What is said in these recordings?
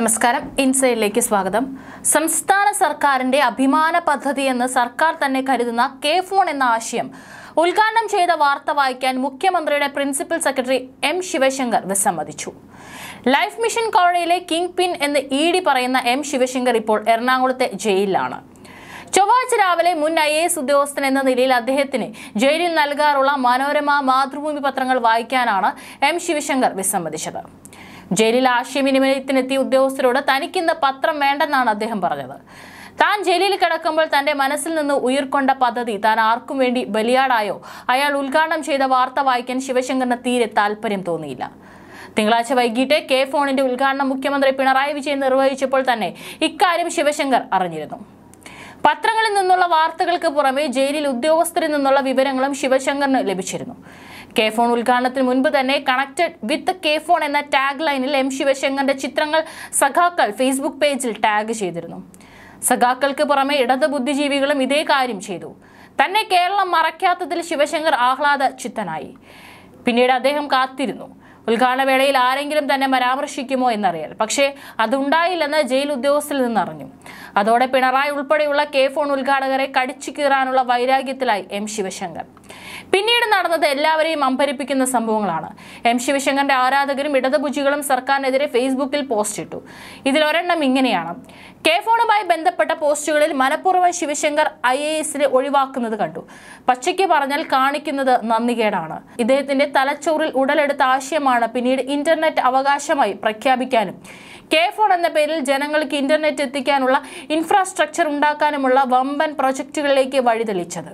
നമസ്കാരം. ഇൻസൈഡിലേക്ക് സ്വാഗതം. സംസ്ഥാന സർക്കാരിന്റെ അഭിമാന പദ്ധതി എന്ന് സർക്കാർ തന്നെ കരുതുന്ന കെ ഫോൺ എന്ന ആശയം ഉദ്ഘാടനം ചെയ്ത വാർത്ത വായിക്കാൻ മുഖ്യമന്ത്രിയുടെ പ്രിൻസിപ്പൽ സെക്രട്ടറി എം ശിവശങ്കർ വിസമ്മതിച്ചു. ലൈഫ് മിഷൻ കോളനിയിലെ കിങ് പിൻ എന്ന് ഇ ഡി പറയുന്ന എം ശിവശങ്കർ ഇപ്പോൾ എറണാകുളത്തെ ജയിലിലാണ്. ചൊവ്വാഴ്ച രാവിലെ മുൻ ഐ എ എസ് ഉദ്യോഗസ്ഥൻ എന്ന നിലയിൽ അദ്ദേഹത്തിന് ജയിലിൽ നൽകാറുള്ള മനോരമ മാതൃഭൂമി പത്രങ്ങൾ വായിക്കാനാണ് എം ശിവശങ്കർ വിസമ്മതിച്ചത്. ജയിലിൽ ആശയവിനിമയത്തിനെത്തിയ ഉദ്യോഗസ്ഥരോട് തനിക്കിന്ന് പത്രം വേണ്ടെന്നാണ് അദ്ദേഹം പറഞ്ഞത്. താൻ ജയിലിൽ കിടക്കുമ്പോൾ തന്റെ മനസ്സിൽ നിന്ന് ഉയർക്കൊണ്ട പദ്ധതി താൻ ആർക്കും വേണ്ടി ബലിയാടായോ? അയാൾ ഉദ്ഘാടനം ചെയ്ത വാർത്ത വായിക്കാൻ ശിവശങ്കറിന് തീരെ താല്പര്യം തോന്നിയില്ല. തിങ്കളാഴ്ച വൈകിട്ട് കെ ഫോണിന്റെ ഉദ്ഘാടനം മുഖ്യമന്ത്രി പിണറായി വിജയൻ നിർവഹിച്ചപ്പോൾ തന്നെ ഇക്കാര്യം ശിവശങ്കർ അറിഞ്ഞിരുന്നു. പത്രങ്ങളിൽ നിന്നുള്ള വാർത്തകൾക്ക് പുറമെ ജയിലിൽ ഉദ്യോഗസ്ഥരിൽ നിന്നുള്ള വിവരങ്ങളും ശിവശങ്കറിന് ലഭിച്ചിരുന്നു. കെ ഫോൺ ഉദ്ഘാടനത്തിന് മുൻപ് തന്നെ കണക്റ്റഡ് വിത്ത് കെ ഫോൺ എന്ന ടാഗ് ലൈനിൽ എം ശിവശങ്കറിന്റെ ചിത്രങ്ങൾ സഖാക്കൾ ഫേസ്ബുക്ക് പേജിൽ ടാഗ് ചെയ്തിരുന്നു. സഖാക്കൾക്ക് പുറമെ ഇടത് ബുദ്ധിജീവികളും ഇതേ കാര്യം ചെയ്തു. തന്നെ കേരളം മറയ്ക്കാത്തതിൽ ശിവശങ്കർ ആഹ്ലാദ ചിത്തനായി. പിന്നീട് അദ്ദേഹം കാത്തിരുന്നു. ഉദ്ഘാടന വേളയിൽ ആരെങ്കിലും തന്നെ പരാമർശിക്കുമോ എന്നറിയാൽ. പക്ഷേ അതുണ്ടായില്ലെന്ന് ജയിൽ ഉദ്യോഗസ്ഥരിൽ നിന്ന് അറിഞ്ഞു. അതോടെ പിണറായി ഉൾപ്പെടെയുള്ള കെ ഫോൺ ഉദ്ഘാടകരെ കടിച്ചു കീറാനുള്ള വൈരാഗ്യത്തിലായി എം ശിവശങ്കർ. പിന്നീട് നടന്നത് എല്ലാവരെയും അമ്പരിപ്പിക്കുന്ന സംഭവങ്ങളാണ്. എം ശിവശങ്കറിന്റെ ആരാധകരും ഇടതുഭുജികളും സർക്കാരിനെതിരെ ഫേസ്ബുക്കിൽ പോസ്റ്റ് ഇട്ടു. ഇതിലൊരെണ്ണം ഇങ്ങനെയാണ്. കെ ഫോണുമായി ബന്ധപ്പെട്ട പോസ്റ്റുകളിൽ മനഃപൂർവം ശിവശങ്കർ ഐ എ എസിനെ ഒഴിവാക്കുന്നത് കണ്ടു. പച്ചയ്ക്ക് പറഞ്ഞാൽ കാണിക്കുന്നത് നന്ദികേടാണ്. ഇദ്ദേഹത്തിന്റെ തലച്ചോറിൽ ഉടലെടുത്ത ആശയമാണ് പിന്നീട് ഇന്റർനെറ്റ് അവകാശമായി പ്രഖ്യാപിക്കാനും കെ ഫോൺ എന്ന പേരിൽ ജനങ്ങൾക്ക് ഇന്റർനെറ്റ് എത്തിക്കാനുള്ള ഇൻഫ്രാസ്ട്രക്ചർ ഉണ്ടാക്കാനുമുള്ള വമ്പൻ പ്രൊജക്ടുകളിലേക്ക് വഴിതെളിച്ചത്.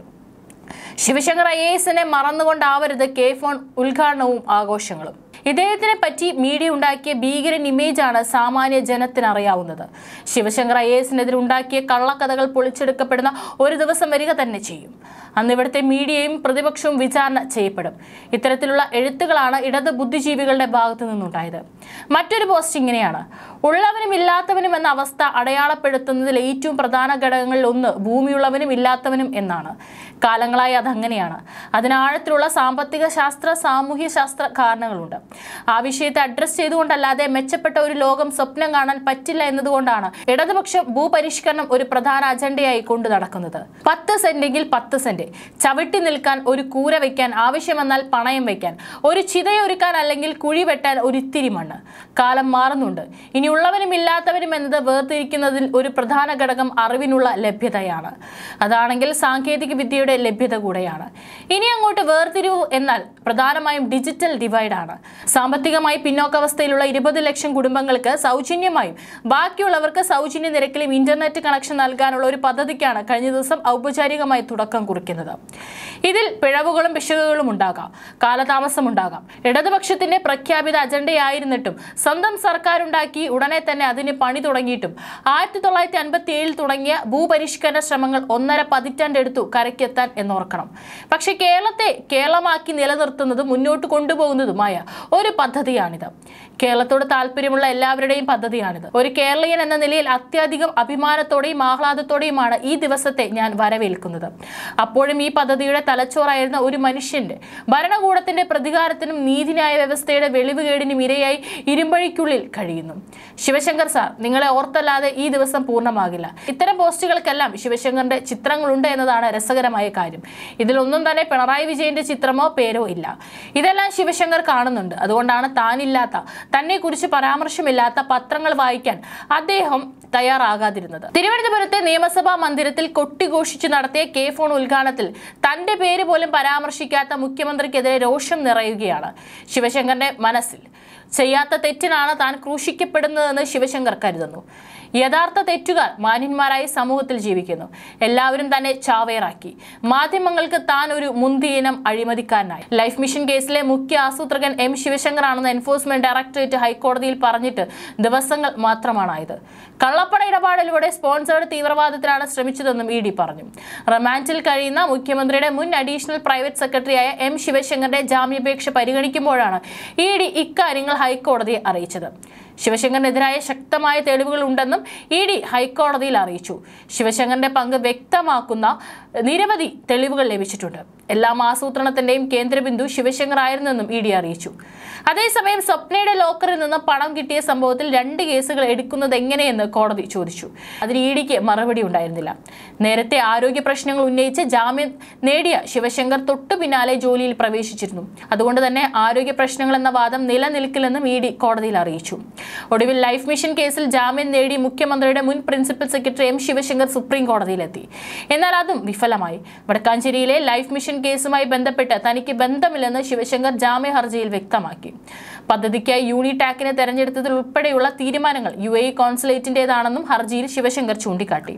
ശിവശങ്കർ ഐ എസിനെ മറന്നുകൊണ്ടാവരുത് കെ ഫോൺ ഉദ്ഘാടനവും ആഘോഷങ്ങളും. ഇദ്ദേഹത്തിനെ പറ്റി മീഡിയ ഉണ്ടാക്കിയ ഭീകരൻ ഇമേജാണ് സാമാന്യ ജനത്തിനറിയാവുന്നത് ശിവശങ്കർ ഐ എസിനെതിരെ ഉണ്ടാക്കിയ കള്ളക്കഥകൾ പൊളിച്ചെടുക്കപ്പെടുന്ന ഒരു ദിവസം വരിക തന്നെ ചെയ്യും. അന്ന് ഇവിടുത്തെ മീഡിയയും പ്രതിപക്ഷവും വിചാരണ ചെയ്യപ്പെടും. ഇത്തരത്തിലുള്ള എഴുത്തുകളാണ് ഇടത് ബുദ്ധിജീവികളുടെ ഭാഗത്തു നിന്നുണ്ടായത്. മറ്റൊരു പോസ്റ്റ് ഇങ്ങനെയാണ്. ഉള്ളവനും ഇല്ലാത്തവനും എന്ന അവസ്ഥ അടയാളപ്പെടുത്തുന്നതിൽ ഏറ്റവും പ്രധാന ഘടകങ്ങളിൽ ഒന്ന് ഭൂമിയുള്ളവനും ഇല്ലാത്തവനും എന്നാണ്. കാലങ്ങളായി അതങ്ങനെയാണ്. അതിനാഴത്തിലുള്ള സാമ്പത്തിക ശാസ്ത്ര സാമൂഹ്യ ശാസ്ത്ര കാരണങ്ങളുണ്ട്. ആ വിഷയത്തെ അഡ്രസ് ചെയ്തുകൊണ്ടല്ലാതെ മെച്ചപ്പെട്ട ഒരു ലോകം സ്വപ്നം കാണാൻ പറ്റില്ല എന്നതുകൊണ്ടാണ് ഇടതുപക്ഷം ഭൂപരിഷ്കരണം ഒരു പ്രധാന അജണ്ടയായി കൊണ്ടു നടക്കുന്നത്. പത്ത് സെന്റെങ്കിൽ പത്ത് സെന്റ്. ചവിട്ടി നിൽക്കാൻ ഒരു കൂര വയ്ക്കാൻ ആവശ്യമെന്നാൽ പണയം വയ്ക്കാൻ ഒരു ചിതയൊരുക്കാൻ അല്ലെങ്കിൽ കുഴി വെട്ടാൻ ഒരു ഇത്തിരി മണ്ണ്. കാലം മാറുന്നുണ്ട്. ഇനി ഉള്ളവരും ഇല്ലാത്തവരും എന്നത് വേർതിരിക്കുന്നതിൽ ഒരു പ്രധാന ഘടകം അറിവിനുള്ള ലഭ്യതയാണ്. അതാണെങ്കിൽ സാങ്കേതിക വിദ്യയുടെ ലഭ്യത കൂടെയാണ്. ഇനി അങ്ങോട്ട് വേർതിരിവ് എന്നാൽ പ്രധാനമായും ഡിജിറ്റൽ ഡിവൈഡാണ് സാമ്പത്തികമായി പിന്നോക്കാവസ്ഥയിലുള്ള ഇരുപത് ലക്ഷം കുടുംബങ്ങൾക്ക് സൗജന്യമായും ബാക്കിയുള്ളവർക്ക് സൗജന്യ നിരക്കിലും ഇന്റർനെറ്റ് കണക്ഷൻ നൽകാനുള്ള ഒരു പദ്ധതിക്കാണ് കഴിഞ്ഞ ദിവസം ഔപചാരികമായി തുടക്കം കുറിക്കുന്നത്. ഇതിൽ പിഴവുകളും പിശകുകളും ഉണ്ടാകാം. കാലതാമസം ഉണ്ടാകാം. ഇടതുപക്ഷത്തിന്റെ പ്രഖ്യാപിത അജണ്ടയായിരുന്നിട്ടും സ്വന്തം സർക്കാർ ഉണ്ടാക്കി ഉടനെ തന്നെ അതിന് പണി തുടങ്ങിയിട്ടും ആയിരത്തി തൊള്ളായിരത്തി അൻപത്തി ഏഴിൽ തുടങ്ങിയ ഭൂപരിഷ്കരണ ശ്രമങ്ങൾ ഒന്നര പതിറ്റാണ്ടെടുത്തു കരയ്ക്കെത്താൻ എന്നോർക്കണം. പക്ഷെ കേരളത്തെ കേരളമാക്കി നിലനിർത്തുന്നതും മുന്നോട്ട് കൊണ്ടുപോകുന്നതുമായ ഒരു പദ്ധതിയാണിത്. കേരളത്തോട് താല്പര്യമുള്ള എല്ലാവരുടെയും പദ്ധതിയാണിത്. ഒരു കേരളീയൻ എന്ന നിലയിൽ അത്യധികം അഭിമാനത്തോടെയും ആഹ്ലാദത്തോടെയുമാണ് ഈ ദിവസത്തെ ഞാൻ വരവേൽക്കുന്നത്. അപ്പോഴും ഈ പദ്ധതിയുടെ തലച്ചോറായിരുന്ന ഒരു മനുഷ്യന്റെ ഭരണകൂടത്തിന്റെ പ്രതികാരത്തിനും നീതിന്യായ വ്യവസ്ഥയുടെ വെളിവുകേടിനും ഇരയായി ഇരുമ്പഴിക്കുള്ളിൽ കഴിയുന്നു. ശിവശങ്കർ സാർ നിങ്ങളെ ഓർത്തല്ലാതെ ഈ ദിവസം പൂർണമാകില്ല. ഇത്തരം പോസ്റ്റുകൾക്കെല്ലാം ശിവശങ്കറിന്റെ ചിത്രങ്ങളുണ്ട് എന്നതാണ് രസകരമായ കാര്യം. ഇതിലൊന്നും തന്നെ പിണറായി വിജയന്റെ ചിത്രമോ പേരോ ഇല്ല. ഇതെല്ലാം ശിവശങ്കർ കാണുന്നുണ്ട്. അതുകൊണ്ടാണ് താനില്ലാത്ത തന്നെ കുറിച്ച് പരാമർശമില്ലാത്ത പത്രങ്ങൾ വായിക്കാൻ അദ്ദേഹം തയ്യാറാകാതിരുന്നത്. തിരുവനന്തപുരത്തെ നിയമസഭാ മന്ദിരത്തിൽ കൊട്ടിഘോഷിച്ച് നടത്തിയ കെ ഫോൺ ഉദ്ഘാടനത്തിൽ തന്റെ പേര് പോലും പരാമർശിക്കാത്ത മുഖ്യമന്ത്രിക്കെതിരെ രോഷം നിറയുകയാണ് ശിവശങ്കറിന്റെ മനസ്സിൽ. ചെയ്യാത്ത തെറ്റിനാണ് താൻ ക്രൂശിക്കപ്പെടുന്നതെന്ന് ശിവശങ്കർ കരുതുന്നു. യഥാർത്ഥ തെറ്റുകാർ മാന്യന്മാരായി സമൂഹത്തിൽ ജീവിക്കുന്നു. എല്ലാവരും തന്നെ ചാവേറാക്കി. മാധ്യമങ്ങൾക്ക് താൻ ഒരു മുന്തിയിനം അഴിമതിക്കാരനായി. ലൈഫ് മിഷൻ കേസിലെ മുഖ്യ ആസൂത്രകൻ എം ശിവശങ്കറാണെന്ന് എൻഫോഴ്സ്മെന്റ് ഡയറക്ടറേറ്റ് ഹൈക്കോടതിയിൽ പറഞ്ഞിട്ട് ദിവസങ്ങൾ മാത്രമാണായത്. കള്ളപ്പണ ഇടപാടിലൂടെ സ്പോൺസേഡ് തീവ്രവാദത്തിനാണ് ശ്രമിച്ചതെന്നും ഇ ഡി പറഞ്ഞു. റിമാൻഡിൽ കഴിയുന്ന മുഖ്യമന്ത്രിയുടെ മുൻ അഡീഷണൽ പ്രൈവറ്റ് സെക്രട്ടറിയായ എം ശിവശങ്കറിന്റെ ജാമ്യാപേക്ഷ പരിഗണിക്കുമ്പോഴാണ് ഇ ഡി ഇക്കാര്യങ്ങൾ ഹൈക്കോടതിയെ അറിയിച്ചത് ശിവശങ്കറിനെതിരായ ശക്തമായ തെളിവുകൾ ഉണ്ടെന്നും ഇ ഡി ഹൈക്കോടതിയിൽ അറിയിച്ചു. ശിവശങ്കറിന്റെ പങ്ക് വ്യക്തമാക്കുന്ന നിരവധി തെളിവുകൾ ലഭിച്ചിട്ടുണ്ട്. എല്ലാ ആസൂത്രണത്തിന്റെയും കേന്ദ്രബിന്ദു ശിവശങ്കർ ആയിരുന്നെന്നും ഇ ഡി അറിയിച്ചു. അതേസമയം സ്വപ്നയുടെ ലോക്കറിൽ നിന്ന് പണം കിട്ടിയ സംഭവത്തിൽ രണ്ട് കേസുകൾ എടുക്കുന്നത് എങ്ങനെയെന്ന് കോടതി ചോദിച്ചു. അതിന് ഇ ഡിക്ക് മറുപടി ഉണ്ടായിരുന്നില്ല. നേരത്തെ ആരോഗ്യ പ്രശ്നങ്ങൾ ഉന്നയിച്ച് ജാമ്യം നേടിയ ശിവശങ്കർ തൊട്ടു പിന്നാലെ ജോലിയിൽ പ്രവേശിച്ചിരുന്നു. അതുകൊണ്ട് തന്നെ ആരോഗ്യ പ്രശ്നങ്ങൾ എന്ന വാദം നിലനിൽക്കില്ലെന്നും ഇ ഡി കോടതിയിൽ അറിയിച്ചു. ഒടുവിൽ ലൈഫ് മിഷൻ കേസിൽ ജാമ്യം നേടി മുഖ്യമന്ത്രിയുടെ മുൻ principal secretary M Sivasankar supreme കോടതിയിലെത്തി. എന്നാൽ അതും വിഫലമായി. വടക്കാഞ്ചേരിയിലെ ലൈഫ് മിഷൻ കേസുമായി ബന്ധപ്പെട്ട് തനിക്ക് ബന്ധമില്ലെന്ന് ശിവശങ്കർ ജാമ്യ ഹർജിയിൽ വ്യക്തമാക്കി. പദ്ധതിക്കായി യൂണിടാക്കിനെ തെരഞ്ഞെടുത്തതിൽ ഉൾപ്പെടെയുള്ള തീരുമാനങ്ങൾ യു എ കോൺസുലേറ്റിന്റേതാണെന്നും ഹർജിയിൽ ശിവശങ്കർ ചൂണ്ടിക്കാട്ടി.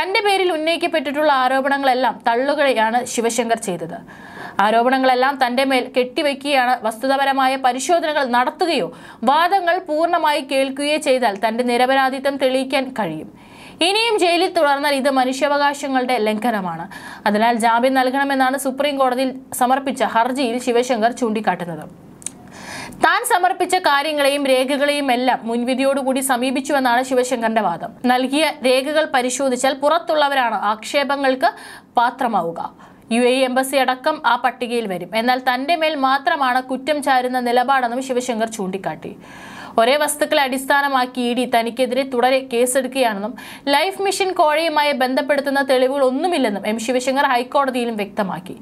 തന്റെ പേരിൽ ഉന്നയിക്കപ്പെട്ടിട്ടുള്ള ആരോപണങ്ങളെല്ലാം തള്ളുകയാണ് ശിവശങ്കർ ചെയ്തത്. ആരോപണങ്ങളെല്ലാം തന്റെ മേൽ കെട്ടിവെക്കുകയാണ്. വസ്തുതപരമായ പരിശോധനകൾ നടത്തുകയോ വാദങ്ങൾ പൂർണമായി കേൾക്കുകയോ ചെയ്താൽ തന്റെ നിരപരാധിത്വം തെളിയിക്കാൻ കഴിയും. ഇനിയും ജയിലിൽ തുടർന്നാൽ ഇത് മനുഷ്യാവകാശങ്ങളുടെ ലംഘനമാണ്. അതിനാൽ ജാമ്യം നൽകണമെന്നാണ് സുപ്രീം കോടതിയിൽ സമർപ്പിച്ച ഹർജിയിൽ ശിവശങ്കർ ചൂണ്ടിക്കാട്ടുന്നത്. താൻ സമർപ്പിച്ച കാര്യങ്ങളെയും രേഖകളെയും എല്ലാം മുൻവിധിയോടുകൂടി സമീപിച്ചുവെന്നാണ് ശിവശങ്കറിന്റെ വാദം. നൽകിയ രേഖകൾ പരിശോധിച്ചാൽ പുറത്തുള്ളവരാണ് ആക്ഷേപങ്ങൾക്ക് പാത്രമാവുക. യു എ എംബസി അടക്കം ആ പട്ടികയിൽ വരും. എന്നാൽ തന്റെ മേൽ മാത്രമാണ് കുറ്റം ചാരുന്ന നിലപാടെന്നും ശിവശങ്കർ ചൂണ്ടിക്കാട്ടി. ഒരേ വസ്തുക്കളെ അടിസ്ഥാനമാക്കി ഇ ഡി തനിക്കെതിരെ തുടരെ കേസെടുക്കുകയാണെന്നും ലൈഫ് മിഷൻ കോഴയുമായി ബന്ധപ്പെടുത്തുന്ന തെളിവുകൾ ഒന്നുമില്ലെന്നും എം ശിവശങ്കർ ഹൈക്കോടതിയിലും വ്യക്തമാക്കി.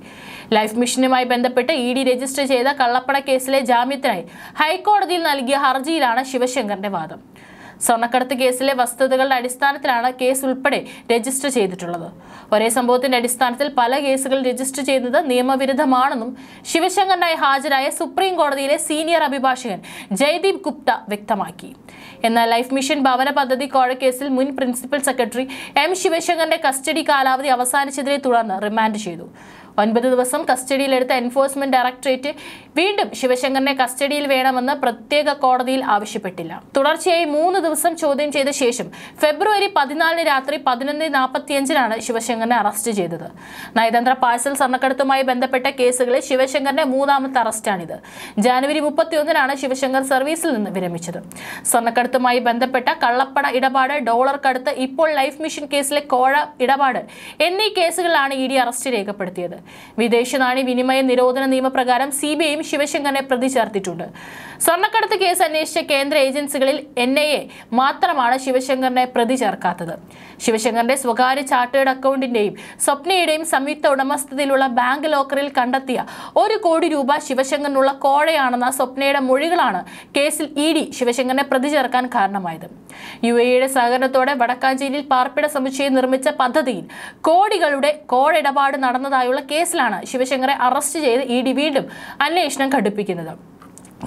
ലൈഫ് മിഷനുമായി ബന്ധപ്പെട്ട് ഇ ഡി രജിസ്റ്റർ ചെയ്ത കള്ളപ്പണ കേസിലെ ജാമ്യത്തിനായി ഹൈക്കോടതിയിൽ നൽകിയ ഹർജിയിലാണ് ശിവശങ്കറിന്റെ വാദം. സ്വർണക്കടത്ത് കേസിലെ വസ്തുതകളുടെ അടിസ്ഥാനത്തിലാണ് കേസ് ഉൾപ്പെടെ രജിസ്റ്റർ ചെയ്തിട്ടുള്ളത്. ഒരേ സംഭവത്തിന്റെ അടിസ്ഥാനത്തിൽ പല കേസുകൾ രജിസ്റ്റർ ചെയ്യുന്നത് നിയമവിരുദ്ധമാണെന്നും ശിവശങ്കറിനായി ഹാജരായ സുപ്രീം കോടതിയിലെ സീനിയർ അഭിഭാഷകൻ ജയ്ദീപ് ഗുപ്ത വ്യക്തമാക്കി. എന്നാൽ ലൈഫ് മിഷൻ ഭവന പദ്ധതി കോഴക്കേസിൽ മുൻ പ്രിൻസിപ്പൽ സെക്രട്ടറി എം ശിവശങ്കറിന്റെ കസ്റ്റഡി കാലാവധി അവസാനിച്ചതിനെ തുടർന്ന് റിമാൻഡ് ചെയ്തു. ഒൻപത് ദിവസം കസ്റ്റഡിയിലെടുത്ത എൻഫോഴ്സ്മെന്റ് ഡയറക്ടറേറ്റ് വീണ്ടും ശിവശങ്കറിനെ കസ്റ്റഡിയിൽ വേണമെന്ന് പ്രത്യേക കോടതിയിൽ ആവശ്യപ്പെട്ടില്ല. തുടർച്ചയായി മൂന്ന് ദിവസം ചോദ്യം ചെയ്ത ശേഷം ഫെബ്രുവരി പതിനാലിന് രാത്രി പതിനൊന്ന് നാൽപ്പത്തിയഞ്ചിനാണ് ശിവശങ്കറിനെ അറസ്റ്റ് ചെയ്തത്. നയതന്ത്ര പാഴ്സൽ സ്വർണക്കടത്തുമായി ബന്ധപ്പെട്ട കേസുകളിൽ ശിവശങ്കറിന്റെ മൂന്നാമത്തെ അറസ്റ്റാണിത്. ജാനുവരി മുപ്പത്തിയൊന്നിനാണ് ശിവശങ്കർ സർവീസിൽ നിന്ന് വിരമിച്ചത്. സ്വർണക്കടത്തുമായി ബന്ധപ്പെട്ട കള്ളപ്പണ ഇടപാട് ഡോളർ കടത്ത് ഇപ്പോൾ ലൈഫ് മിഷൻ കേസിലെ കോഴ ഇടപാട് എന്നീ കേസുകളിലാണ് ഇ ഡി അറസ്റ്റ് രേഖപ്പെടുത്തിയത്. വിദേശ നാണി വിനിമയ നിരോധന നിയമപ്രകാരം സി ബി ഐയും ശിവശങ്കറിനെ പ്രതി ചേർത്തിട്ടുണ്ട്. സ്വർണക്കടത്ത് കേസ് അന്വേഷിച്ച കേന്ദ്ര ഏജൻസികളിൽ എൻ ഐ എ മാത്രമാണ് ശിവശങ്കറിനെ പ്രതി ചേർക്കാത്തത്. ശിവശങ്കറിന്റെ സ്വകാര്യ ചാർട്ടേഡ് അക്കൗണ്ടിന്റെയും സ്വപ്നയുടെയും സംയുക്ത ഉടമസ്ഥതയിലുള്ള ബാങ്ക് ലോക്കറിൽ കണ്ടെത്തിയ ഒരു കോടി രൂപ ശിവശങ്കറിനുള്ള കോഴയാണെന്ന സ്വപ്നയുടെ മൊഴികളാണ് കേസിൽ ഇ ഡി ശിവശങ്കറിനെ പ്രതി ചേർക്കാൻ കാരണമായത്. യു എയുടെ സഹകരണത്തോടെ വടക്കാഞ്ചേരിയിൽ പാർപ്പിട സമുച്ചയം നിർമ്മിച്ച പദ്ധതിയിൽ കോടികളുടെ കോഴ ഇടപാട് നടന്നതായുള്ള കേസിലാണ് ശിവശങ്കറെ അറസ്റ്റ് ചെയ്ത് ഇ ഡി വീണ്ടും അന്വേഷണം ഘടിപ്പിക്കുന്നത്.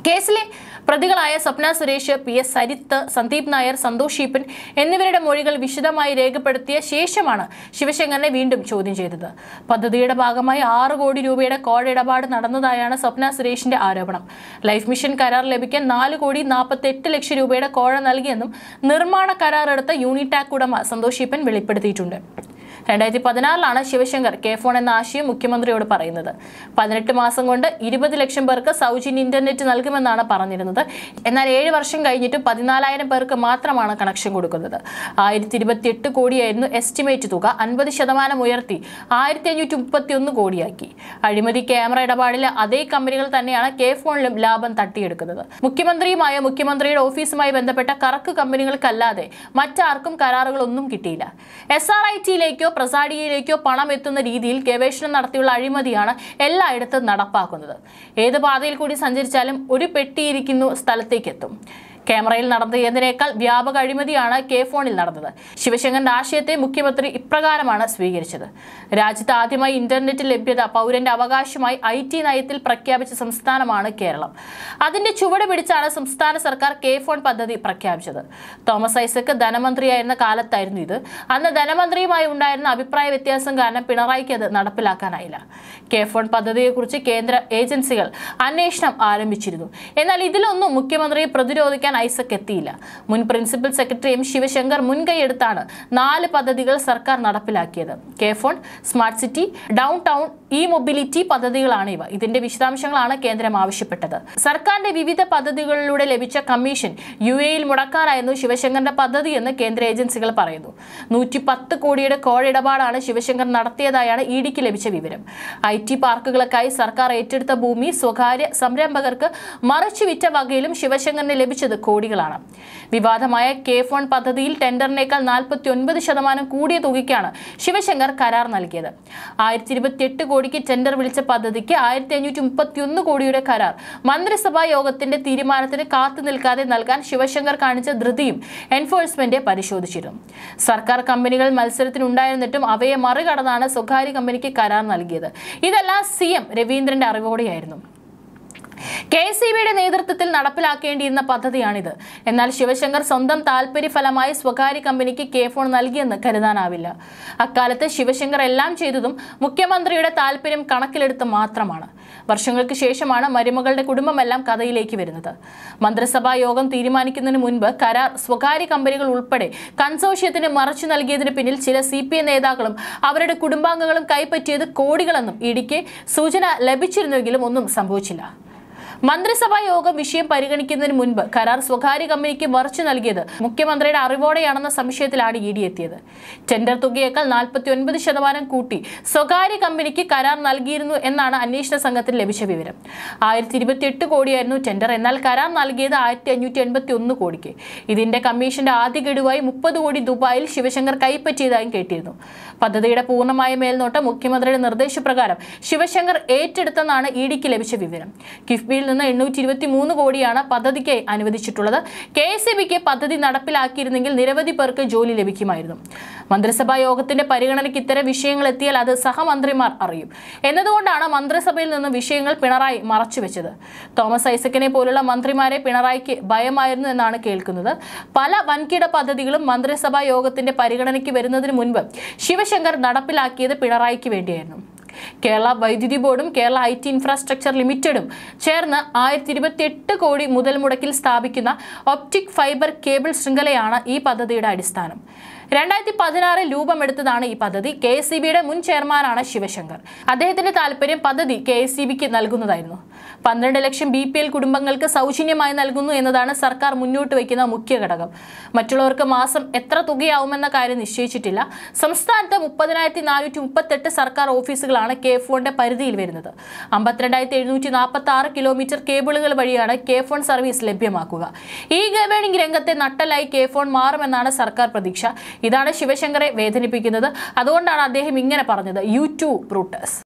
കേസിലെ പ്രതികളായ സ്വപ്ന സുരേഷ് പി എസ് സരിത്ത് സന്ദീപ് നായർ സന്തോഷ് ഈപ്പൻ എന്നിവരുടെ മൊഴികൾ വിശദമായി രേഖപ്പെടുത്തിയ ശേഷമാണ് ശിവശങ്കറിനെ വീണ്ടും ചോദ്യം ചെയ്തത്. പദ്ധതിയുടെ ഭാഗമായി ആറ് കോടി രൂപയുടെ കോഴ ഇടപാട് നടന്നതായാണ് സ്വപ്ന സുരേഷിന്റെ ആരോപണം. ലൈഫ് മിഷൻ കരാർ ലഭിക്കാൻ നാല് കോടി നാൽപ്പത്തെട്ട് ലക്ഷം രൂപയുടെ കോഴ നൽകിയെന്നും നിർമ്മാണ കരാർ എടുത്ത യൂണിടാക് ഉടമ സന്തോഷ് ഈപ്പൻ വെളിപ്പെടുത്തിയിട്ടുണ്ട്. രണ്ടായിരത്തി പതിനാറിലാണ് ശിവശങ്കർ കെ ഫോൺ എന്ന ആശയം മുഖ്യമന്ത്രിയോട് പറയുന്നത്. പതിനെട്ട് മാസം കൊണ്ട് ഇരുപത് ലക്ഷം പേർക്ക് സൗജന്യ ഇന്റർനെറ്റ് നൽകുമെന്നാണ് പറഞ്ഞിരുന്നത്. എന്നാൽ ഏഴ് വർഷം കഴിഞ്ഞിട്ട് പതിനാലായിരം പേർക്ക് മാത്രമാണ് കണക്ഷൻ കൊടുക്കുന്നത്. ആയിരത്തി ഇരുപത്തി എട്ട് കോടിയായിരുന്നു എസ്റ്റിമേറ്റ് തുക. അൻപത് ശതമാനം ഉയർത്തി ആയിരത്തി അഞ്ഞൂറ്റി മുപ്പത്തി ഒന്ന് കോടിയാക്കി. അഴിമതി ക്യാമറ ഇടപാടിലെ അതേ കമ്പനികൾ തന്നെയാണ് കെ ഫോണിലും ലാഭം തട്ടിയെടുക്കുന്നത്. മുഖ്യമന്ത്രിയുമായ മുഖ്യമന്ത്രിയുടെ ഓഫീസുമായി ബന്ധപ്പെട്ട കറക്ക് കമ്പനികൾക്കല്ലാതെ മറ്റാർക്കും കരാറുകളൊന്നും കിട്ടിയില്ല. എസ് ആർ ഐ ടിയിലേക്കോ പ്രസാഡിയയിലേക്കോ പണം എത്തുന്ന രീതിയിൽ ഗവേഷണം നടത്തിയുള്ള അഴിമതിയാണ് എല്ലായിടത്തും നടപ്പാക്കുന്നത്. ഏത് പാതയിൽ കൂടി സഞ്ചരിച്ചാലും ഒരു പെട്ടിയിരിക്കുന്നു സ്ഥലത്തേക്ക് എത്തും. ക്യാമറയിൽ നടന്നതിനേക്കാൾ വ്യാപക അഴിമതിയാണ് കെ ഫോണിൽ നടന്നത്. ശിവശങ്കറിന്റെ ആശയത്തെ മുഖ്യമന്ത്രി ഇപ്രകാരമാണ് സ്വീകരിച്ചത്. രാജ്യത്ത് ആദ്യമായി ഇന്റർനെറ്റ് ലഭ്യത പൗരന്റെ അവകാശമായി ഐ ടി നയത്തിൽ പ്രഖ്യാപിച്ച സംസ്ഥാനമാണ് കേരളം. അതിന്റെ ചുവട് പിടിച്ചാണ് സംസ്ഥാന സർക്കാർ കെ ഫോൺ പദ്ധതി പ്രഖ്യാപിച്ചത്. തോമസ് ഐസക് ധനമന്ത്രിയായിരുന്ന കാലത്തായിരുന്നു ഇത്. അന്ന് ധനമന്ത്രിയുമായി ഉണ്ടായിരുന്ന അഭിപ്രായ വ്യത്യാസം കാരണം പിണറായിക്ക് അത് നടപ്പിലാക്കാനായില്ല. കെ ഫോൺ പദ്ധതിയെക്കുറിച്ച് കേന്ദ്ര ഏജൻസികൾ അന്വേഷണം ആരംഭിച്ചിരുന്നു. എന്നാൽ ഇതിലൊന്നും മുഖ്യമന്ത്രിയെ പ്രതിരോധിക്കാൻ ഐസക് എത്തിയില്ല. മുൻ പ്രിൻസിപ്പൽ സെക്രട്ടറി എം ശിവശങ്കർ മുൻകൈയെടുത്താണ് നാല് പദ്ധതികൾ സർക്കാർ നടപ്പിലാക്കിയത്. K phone smart city downtown E mobility പദ്ധതികളാണ് ഇവ. ഇതിന്റെ വിശദാംശങ്ങളാണ് കേന്ദ്രം ആവശ്യപ്പെട്ടത്. സർക്കാരിന്റെ വിവിധ പദ്ധതികളിലൂടെ ലഭിച്ച കമ്മീഷൻ യു എയിൽ മുടക്കാനായിരുന്നു ശിവശങ്കറിന്റെ പദ്ധതി എന്ന് കേന്ദ്ര ഏജൻസികൾ പറയുന്നു. നൂറ്റി പത്ത് കോടിയുടെ കോഴ ഇടപാടാണ് ശിവശങ്കർ നടത്തിയതായാണ് ഇ ഡിക്ക് ലഭിച്ച വിവരം. ഐ ടി പാർക്കുകൾക്കായി സർക്കാർ ഏറ്റെടുത്ത ഭൂമി സ്വകാര്യ സംരംഭകർക്ക് മറിച്ചു വിറ്റ വകയിലും ശിവശങ്കറിന് ലഭിച്ചത് കോടികളാണ്. വിവാദമായ കെ ഫോൺ പദ്ധതിയിൽ ടെൻഡറിനേക്കാൾ നാൽപ്പത്തി ഒൻപത് ശതമാനം കൂടിയ തുകയ്ക്കാണ് ശിവശങ്കർ കരാർ നൽകിയത്. ആയിരത്തി ഇരുപത്തിയെട്ട് കോടിക്ക് ടെൻഡർ വിളിച്ച പദ്ധതിക്ക് ആയിരത്തി അഞ്ഞൂറ്റി മുപ്പത്തിയൊന്ന് കോടിയുടെ കരാർ. മന്ത്രിസഭാ യോഗത്തിന്റെ തീരുമാനത്തിന് കാത്തു നിൽക്കാതെ നൽകാൻ ശിവശങ്കർ കാണിച്ച ധൃതിയും എൻഫോഴ്സ്മെന്റ് പരിശോധിച്ചിരുന്നു. സർക്കാർ കമ്പനികൾ മത്സരത്തിനുണ്ടായിരുന്നിട്ടും അവയെ മറികടന്നാണ് സ്വകാര്യ കമ്പനിക്ക് കരാർ നൽകിയത്. ഇതെല്ലാം സി എം രവീന്ദ്രന്റെ അറിവോടെയായിരുന്നു. കെ സി ബിയുടെ നേതൃത്വത്തിൽ നടപ്പിലാക്കേണ്ടിയിരുന്ന പദ്ധതിയാണിത്. എന്നാൽ ശിവശങ്കർ സ്വന്തം താൽപര്യഫലമായി സ്വകാര്യ കമ്പനിക്ക് കെ ഫോൺ നൽകിയെന്ന് കരുതാനാവില്ല. അക്കാലത്ത് ശിവശങ്കർ എല്ലാം ചെയ്തതും മുഖ്യമന്ത്രിയുടെ താൽപര്യം കണക്കിലെടുത്ത് മാത്രമാണ്. വർഷങ്ങൾക്ക് ശേഷമാണ് മരുമകളുടെ കുടുംബമെല്ലാം കഥയിലേക്ക് വരുന്നത്. മന്ത്രിസഭാ യോഗം തീരുമാനിക്കുന്നതിന് മുൻപ് കരാർ സ്വകാര്യ കമ്പനികൾ ഉൾപ്പെടെ കൺസോഷ്യത്തിന് മറച്ചു നൽകിയതിന് പിന്നിൽ ചില സി നേതാക്കളും അവരുടെ കുടുംബാംഗങ്ങളും കൈപ്പറ്റിയത് കോടികളെന്നും ഇടിക്ക് സൂചന ലഭിച്ചിരുന്നുവെങ്കിലും ഒന്നും സംഭവിച്ചില്ല. മന്ത്രിസഭാ യോഗം വിഷയം പരിഗണിക്കുന്നതിന് മുൻപ് കരാർ സ്വകാര്യ കമ്പനിക്ക് മറിച്ചു നൽകിയത് മുഖ്യമന്ത്രിയുടെ അറിവോടെയാണെന്ന സംശയത്തിലാണ് ഇ ഡി എത്തിയത്. ടെൻഡർ തുകയേക്കാൾ നാൽപ്പത്തി ഒൻപത് ശതമാനം കൂട്ടി സ്വകാര്യ കമ്പനിക്ക് കരാർ നൽകിയിരുന്നു എന്നാണ് അന്വേഷണ സംഘത്തിന് ലഭിച്ച വിവരം. ആയിരത്തി ഇരുപത്തിയെട്ട് കോടിയായിരുന്നു ടെൻഡർ എന്നാൽ കരാർ നൽകിയത് ആയിരത്തി അഞ്ഞൂറ്റി എൺപത്തി ഒന്ന് കോടിക്ക്. ഇതിന്റെ കമ്മീഷന്റെ ആദ്യ ഗഡുവായി മുപ്പത് കോടി ദുബായിൽ ശിവശങ്കർ കൈപ്പറ്റിയതായും കേട്ടിരുന്നു. പദ്ധതിയുടെ പൂർണമായ മേൽനോട്ടം മുഖ്യമന്ത്രിയുടെ നിർദ്ദേശപ്രകാരം ശിവശങ്കർ ഏറ്റെടുത്തെന്നാണ് ഇ ഡിക്ക് ലഭിച്ച വിവരം. കിഫ്ബിയിൽ നിന്ന് എണ്ണൂറ്റി ഇരുപത്തി മൂന്ന് കോടിയാണ് പദ്ധതിക്കായി അനുവദിച്ചിട്ടുള്ളത്. കെ എസ് ബിക്ക് പദ്ധതി നടപ്പിലാക്കിയിരുന്നെങ്കിൽ നിരവധി പേർക്ക് ജോലി ലഭിക്കുമായിരുന്നു. മന്ത്രിസഭാ യോഗത്തിന്റെ പരിഗണനയ്ക്ക് ഇത്തരം വിഷയങ്ങൾ എത്തിയാൽ അത് സഹമന്ത്രിമാർ അറിയും. എന്നതുകൊണ്ടാണ് മന്ത്രിസഭയിൽ നിന്ന് വിഷയങ്ങൾ പിണറായി മറച്ചുവെച്ചത്. തോമസ് ഐസക്കിനെ പോലുള്ള മന്ത്രിമാരെ പിണറായിക്ക് ഭയമായിരുന്നു എന്നാണ് കേൾക്കുന്നത്. പല വൻകിട പദ്ധതികളും മന്ത്രിസഭാ യോഗത്തിന്റെ പരിഗണനയ്ക്ക് വരുന്നതിന് മുൻപ് ശിവശങ്കർ നടപ്പിലാക്കിയത് പിണറായിക്ക് വേണ്ടിയായിരുന്നു. കേരള വൈദ്യുതി ബോർഡും കേരള ഐ ടി ഇൻഫ്രാസ്ട്രക്ചർ ലിമിറ്റഡും ചേർന്ന് ആയിരത്തി ഇരുപത്തിയെട്ട് കോടി മുതൽ മുടക്കിൽ സ്ഥാപിക്കുന്ന ഒപ്റ്റിക് ഫൈബർ കേബിൾ ശൃംഖലയാണ് ഈ പദ്ധതിയുടെ അടിസ്ഥാനം. രണ്ടായിരത്തി പതിനാറിൽ രൂപമെടുത്തതാണ് ഈ പദ്ധതി. കെ എസ് സി ബിയുടെ മുൻ ചെയർമാനാണ് ശിവശങ്കർ. അദ്ദേഹത്തിന്റെ താല്പര്യം പദ്ധതി കെ എസ് സി ബിക്ക് നൽകുന്നതായിരുന്നു. പന്ത്രണ്ട് ലക്ഷം ബി പി എൽ കുടുംബങ്ങൾക്ക് സൗജന്യമായി നൽകുന്നു എന്നതാണ് സർക്കാർ മുന്നോട്ട് വയ്ക്കുന്ന മുഖ്യ ഘടകം. മറ്റുള്ളവർക്ക് മാസം എത്ര തുകയാവുമെന്ന കാര്യം നിശ്ചയിച്ചിട്ടില്ല. സംസ്ഥാനത്ത് മുപ്പതിനായിരത്തി നാനൂറ്റി മുപ്പത്തെട്ട് സർക്കാർ ഓഫീസുകളാണ് കെ ഫോണിന്റെ പരിധിയിൽ വരുന്നത്. അമ്പത്തിരണ്ടായിരത്തി എഴുന്നൂറ്റി നാൽപ്പത്തി ആറ് കിലോമീറ്റർ കേബിളുകൾ വഴിയാണ് കെ ഫോൺ സർവീസ് ലഭ്യമാക്കുക. ഈ ഗവേണിംഗ് രംഗത്തെ നട്ടലായി കെ ഫോൺ മാറുമെന്നാണ് സർക്കാർ പ്രതീക്ഷ. ഇതാണ് ശിവശങ്കറെ വേദനിപ്പിക്കുന്നത്. അതുകൊണ്ടാണ് അദ്ദേഹം ഇങ്ങനെ പറഞ്ഞത്. U to Brutus